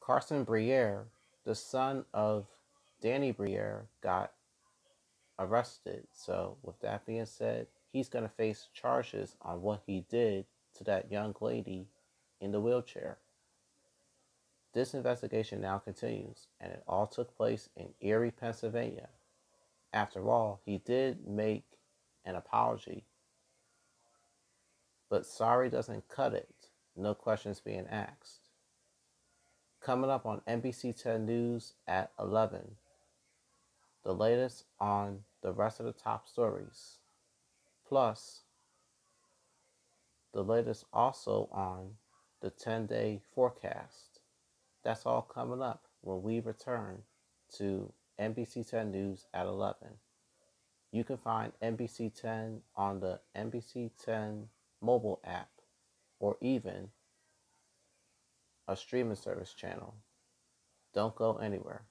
Carson Briere, the son of Danny Briere, got arrested. So, with that being said, he's going to face charges on what he did to that young lady in the wheelchair. This investigation now continues, and it all took place in Erie, Pennsylvania. After all, he did make an apology, but sorry doesn't cut it. No questions being asked. Coming up on NBC 10 News at 11, the latest on the rest of the top stories, plus the latest also on the 10 day forecast. That's all coming up when we return to NBC 10 News at 11. You can find NBC 10 on the NBC 10 mobile app or even a streaming service channel. Don't go anywhere.